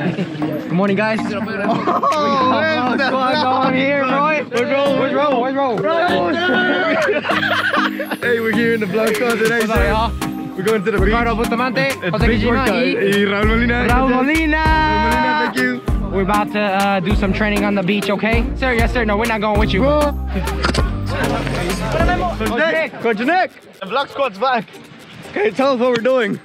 Good morning, guys. Oh, what's going on here, Roy? What's wrong? What's wrong? What's wrong? hey, we're here in the vlog squad today, What's sir. We're going to the Ricardo beach. Bustamante, It's Jose big workout. y Y Raúl Molina. Raul Raúl Molina. Molina, thank you. We're about to uh, do some training on the beach, okay? Sir, yes, sir. No, we're not going with you. Coach Nick. Nick. Coach Nick. The vlog squad's back. Okay, tell us what we're doing.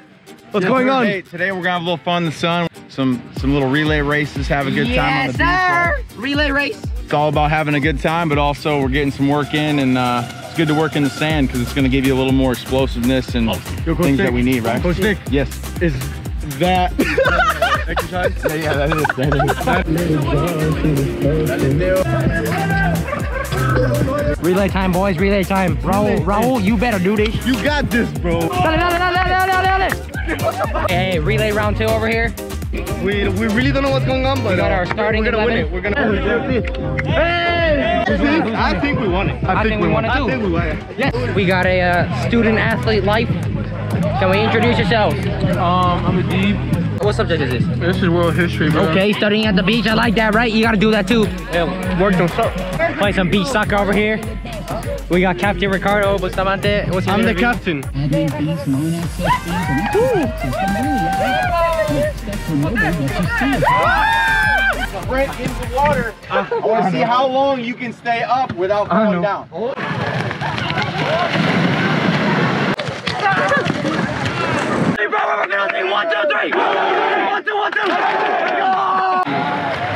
What's going on? Hey, today we're gonna have a little fun in the sun. Some some little relay races, have a good time on the Yes, beach. sir. Relay race. It's all about having a good time, but also we're getting some work in, and uh, it's good to work in the sand because it's gonna give you a little more explosiveness and Yo, Coach things that we need, right? Coach Nick. Yes. Is that exercise? Yeah, yeah, that is. That is. Relay time, boys. Relay time. Raul, Raul, you better do this. You got this, bro. Hey, relay round two over here. We we really don't know what's going on, but We got uh, our starting we're gonna 11. win it. We're gonna win it. Hey! I think we won it. I think we won it too. I think we won it. Yes. We got a uh, student athlete life. Can we introduce yourselves? Um, I'm a deep. What subject is this? This is world history, bro. Okay, studying at the beach. I like that, right? You gotta do that too. Yeah, work on Play some beach soccer over here. We got Captain Ricardo Bustamante. What's your I'm the interview? captain. Admin fees, loan access fees, and access to familiar We expect from mobile that you see. Sprint into the water. I want to see how long you can stay up without falling down.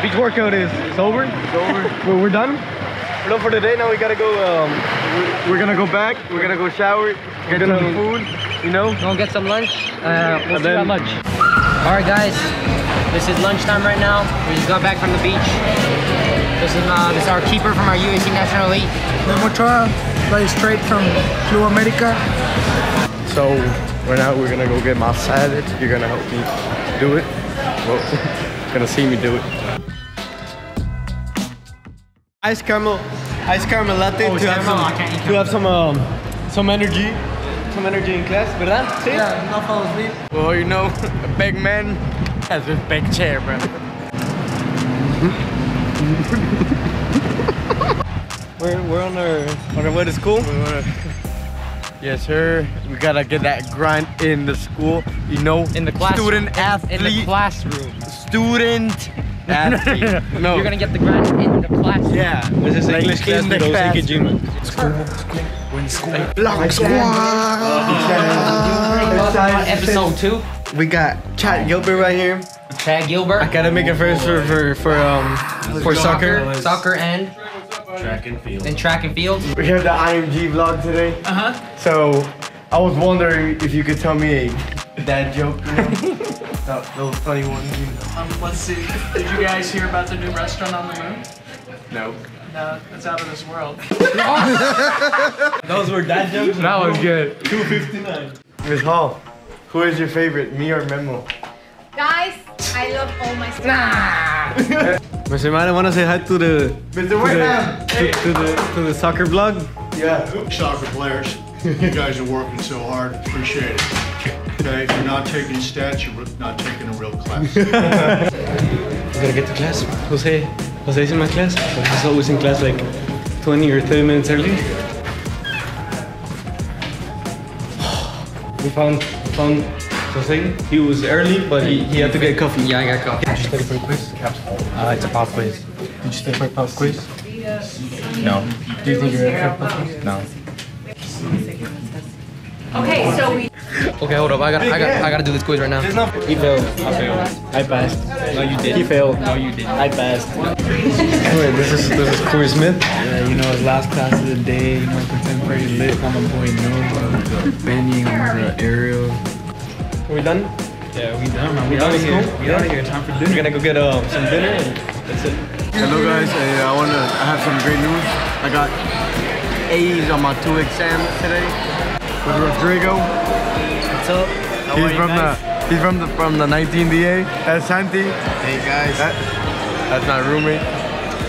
Beach workout is it's over. It's over. we're, we're done. We're for the day. Now we gotta go. Um, we're, we're gonna go back. We're gonna go shower. Get some food. You know. Go get some lunch. Uh, we'll And see you at then- lunch. All right, guys. This is lunchtime right now. We just got back from the beach. This is uh, this is our keeper from our UAC National Elite. Motora, fly straight from Club America. So right now we're gonna go get my salad. You're gonna help me do it. Well, gonna see me do it. Ice caramel, ice caramel latte Oh, to have caramel, some, I can't eat to have some um, some energy, some energy in class, ¿verdad? Sí. Yeah, no fall asleep. Well, you know, a big man has a big chair, bro. we're, we're on our on our way to school. Yes, sir. We gotta get that grind in the school. You know, In the class. student in, athlete, In the classroom. student athlete. no, You're gonna get the grind in the classroom. yeah. This is English class with Jose Kijima. Vlog squad. Episode two. We got Chad Gilbert right here. Chad Gilbert. I gotta make it first for for for um for soccer. Soccer and track and field. And track and field. We have the IMG vlog today. Uh huh. So I was wondering if you could tell me a dad joke, you know? that little funny one. you know. Um, let's see. Did you guys hear about the new restaurant on the moon? No. No, it's out of this world. Those were dad jokes. That was good. 259. Miss Hall, who is your favorite, me or Memo? Guys, I love all my stuff. Mr. Man, I want to say hi to the Mr. Whitman. to, to the to the soccer blog. Yeah. soccer players. You guys are working so hard. Appreciate it. Okay, if you're not taking stats, you're not taking a real class. We gotta get to class. Jose, Jose is in my class. He's always in class like 20 or 30 minutes early. We found found Jose. He was early, but he, he had to get coffee. Yeah, I got coffee. Did you study for a quiz? Uh, it's a pop quiz. Did you study for a pop quiz? No. Do you think you're ready for a pop quiz? No. Okay, so we Okay, hold up. I got, I got, I got to do this quiz right now. He failed. I failed. I passed. No, you didn't. He failed. No, you didn't. I passed. Wait, this is this is Corey Smith. Yeah, you know, his last class of the day, you know, contemporary lit. I'm a boy Noah, Benny, I'm the Ariel. Are we done? Yeah, we done, man. We done out of with here. school? We out of here. Time for dinner. We're gonna go get um, some dinner and that's it. Hello guys, uh, I wanna I have some great news. I got A's on my two exams today with Rodrigo. What's up? He's from the he's from the from the 19DA. That's uh, Santi. Hey guys. That, that's my roommate.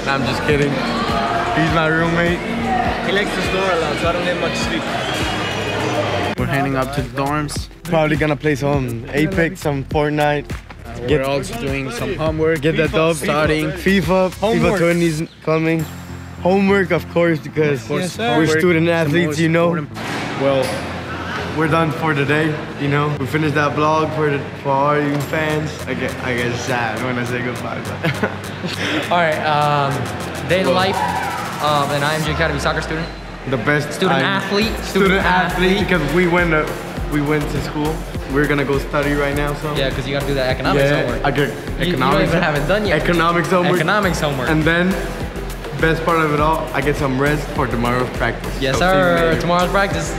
No, I'm just kidding. He's my roommate. He likes to snore a lot, so I don't get much sleep. We're heading up to the dorms. Probably gonna play some Apex, some Fortnite. Uh, we're also doing some homework. Get that dub starting. FIFA, FIFA 20 is coming. Homework, of course, because course, we're student athletes, you know. Well, we're done for today, you know. We finished that vlog for the for all you fans. I get I get sad when I say goodbye, but All right, um, day in life of an IMG Academy soccer student. the best Student I'm- athlete. student athlete because we went to, we went to school. We're gonna go study right now, so Yeah, because you got to do that economics yeah, homework. I get economics. You- you don't even have it done yet. Economics homework. Economics homework. And then, best part of it all, I get some rest for tomorrow's practice. yes, So sir. Tomorrow's practice.